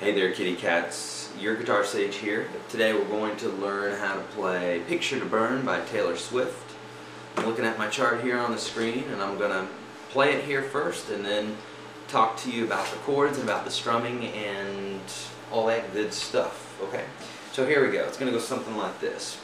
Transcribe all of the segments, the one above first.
Hey there kitty cats, your Guitar Sage here. Today we're going to learn how to play Picture to Burn by Taylor Swift. I'm looking at my chart here on the screen and I'm going to play it here first and then talk to you about the chords and about the strumming and all that good stuff, okay? So here we go, it's going to go something like this.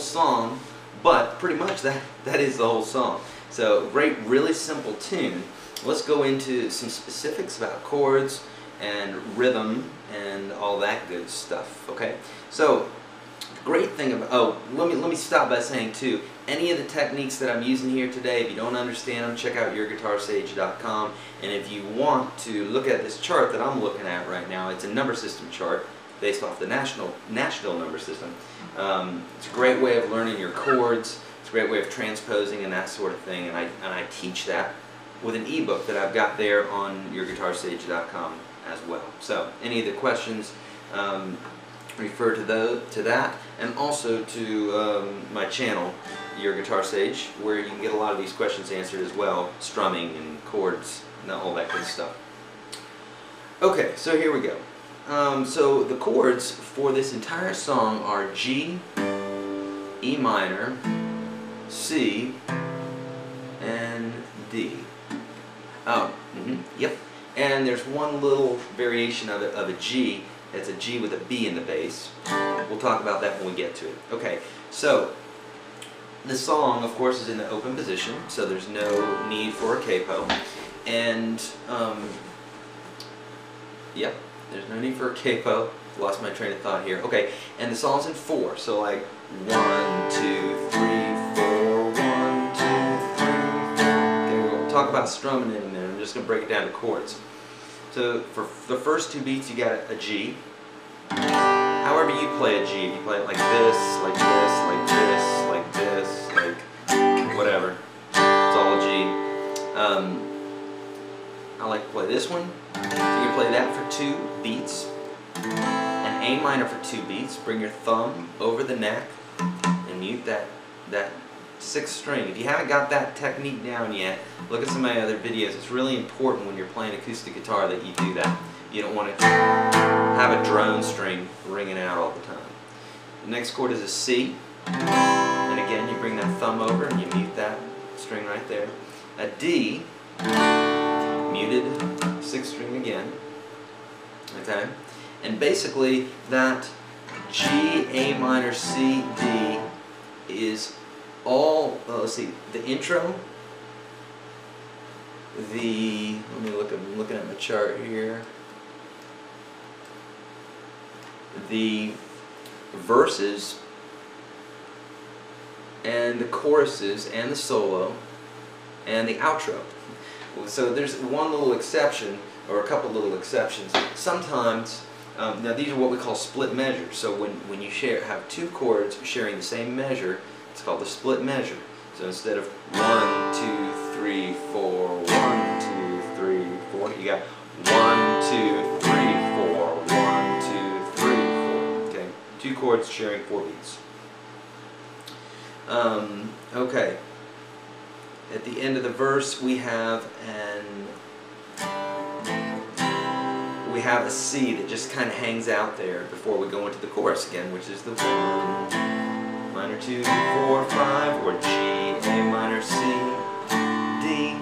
Song, but pretty much that, that is the whole song. So great, really simple tune. Let's go into some specifics about chords and rhythm and all that good stuff, okay? So, great thing about, oh, let me, let me stop by saying too, any of the techniques that I'm using here today, if you don't understand them, check out yourguitarsage.com, and if you want to look at this chart that I'm looking at right now, it's a number system chart, based off the national Nashville number system. Um, it's a great way of learning your chords. It's a great way of transposing and that sort of thing. And I, and I teach that with an ebook that I've got there on yourguitarsage.com as well. So any of the questions, um, refer to, the, to that and also to um, my channel, Your Guitar Sage, where you can get a lot of these questions answered as well, strumming and chords and all that good stuff. Okay, so here we go. Um, so the chords for this entire song are G, E minor, C, and D. Oh, mm -hmm, yep. And there's one little variation of, it, of a G. It's a G with a B in the bass. We'll talk about that when we get to it. Okay, so the song, of course, is in the open position, so there's no need for a capo. And, um, yep, there's no need for a capo. Lost my train of thought here. Okay, and the song's in four. So like one, two, three, four, one, two, three. Okay, we'll talk about strumming in a minute. I'm just to break it down to chords. So for the first two beats, you got a G. However you play a G, you play it like this, like this, like this, like this, like whatever. It's all a G. Um, I like to play this one. You can play that for two beats. An A minor for two beats. Bring your thumb over the neck and mute that, that sixth string. If you haven't got that technique down yet, look at some of my other videos. It's really important when you're playing acoustic guitar that you do that. You don't want to have a drone string ringing out all the time. The next chord is a C. And again, you bring that thumb over and you mute that string right there. A D muted sixth string again. Okay? And basically that G, A minor, C, D is all, well, let's see, the intro, the, let me look, I'm looking at my chart here, the verses and the choruses and the solo and the outro. So there's one little exception, or a couple little exceptions. Sometimes, um, now these are what we call split measures. So when, when you share have two chords sharing the same measure, it's called the split measure. So instead of one, two, three, four, one, two, three, four, you got one, two, three, four, one, two, three, four. Okay, two chords sharing four beats. Um, okay at the end of the verse we have an we have a C that just kind of hangs out there before we go into the chorus again, which is the one, minor two, four, five, or G, A minor, C, D.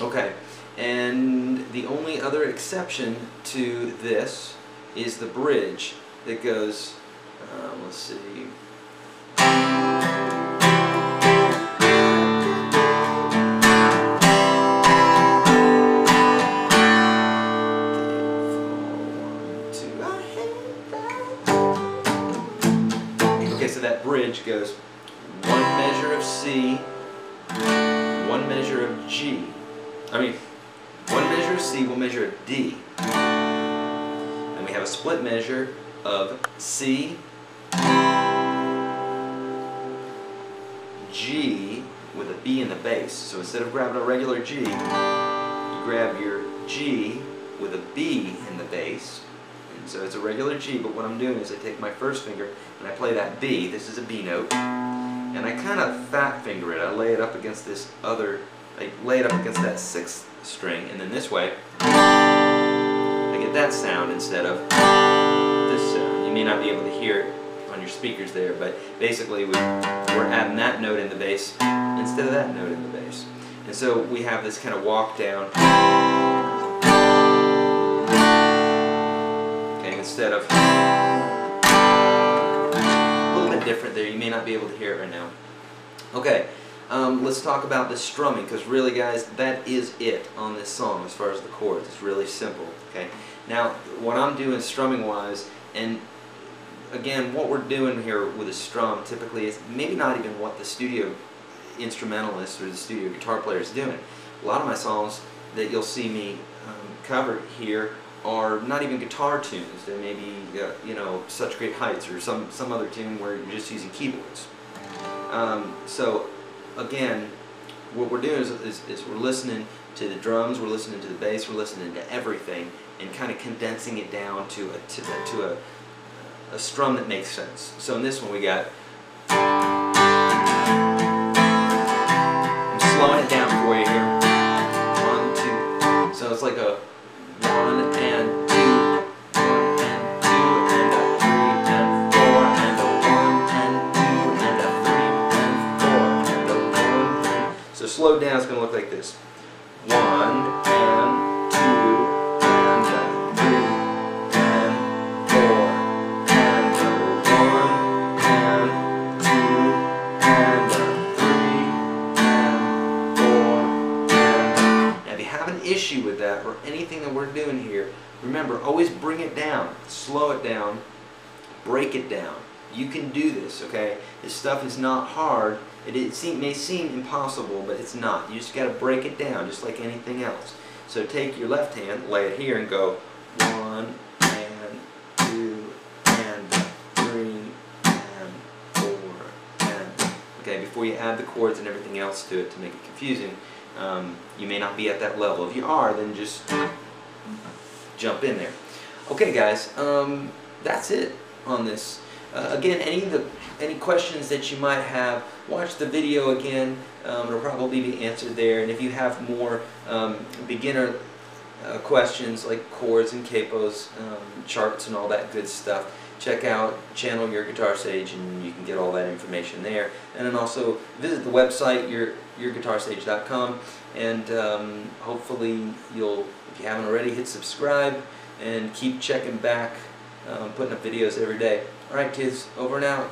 Okay, and the only other exception to this is the bridge that goes, um, let's see, goes one measure of C, one measure of G. I mean, one measure of C, we'll measure a D. And we have a split measure of C, G with a B in the bass. So instead of grabbing a regular G, you grab your G with a B in the bass. So it's a regular G, but what I'm doing is I take my first finger and I play that B. This is a B note. And I kind of fat finger it. I lay it up against this other, I lay it up against that sixth string, and then this way, I get that sound instead of this sound. You may not be able to hear it on your speakers there, but basically we, we're adding that note in the bass instead of that note in the bass. And so we have this kind of walk down. Instead of a little bit different there. You may not be able to hear it right now. Okay, um, let's talk about the strumming because really, guys, that is it on this song as far as the chords. It's really simple. Okay, now what I'm doing strumming wise, and again, what we're doing here with a strum typically is maybe not even what the studio instrumentalist or the studio guitar player is doing. A lot of my songs that you'll see me um, cover here are not even guitar tunes. They may be, uh, you know, Such Great Heights or some, some other tune where you're just using keyboards. Um, so, again, what we're doing is, is, is, we're listening to the drums, we're listening to the bass, we're listening to everything, and kind of condensing it down to a, to, to a, a strum that makes sense. So in this one we got, slowed down, it's going to look like this. One and two, and three and four, and one and two, and three and four, and now if you have an issue with that or anything that we're doing here, remember always bring it down, slow it down, break it down. You can do this, okay? This stuff is not hard. It, it seem, may seem impossible, but it's not. You just got to break it down, just like anything else. So take your left hand, lay it here, and go one and two and three and four and okay. Before you add the chords and everything else to it to make it confusing, um, you may not be at that level. If you are, then just jump in there. Okay, guys, um, that's it on this. Uh, again, any of the any questions that you might have, watch the video again. Um, it'll probably be answered there. And if you have more um, beginner uh, questions like chords and capos, um, charts, and all that good stuff, check out Channel Your Guitar Sage, and you can get all that information there. And then also visit the website your yourguitarsage.com, and um, hopefully you'll, if you haven't already, hit subscribe and keep checking back, um, putting up videos every day. All right, kids, over and out.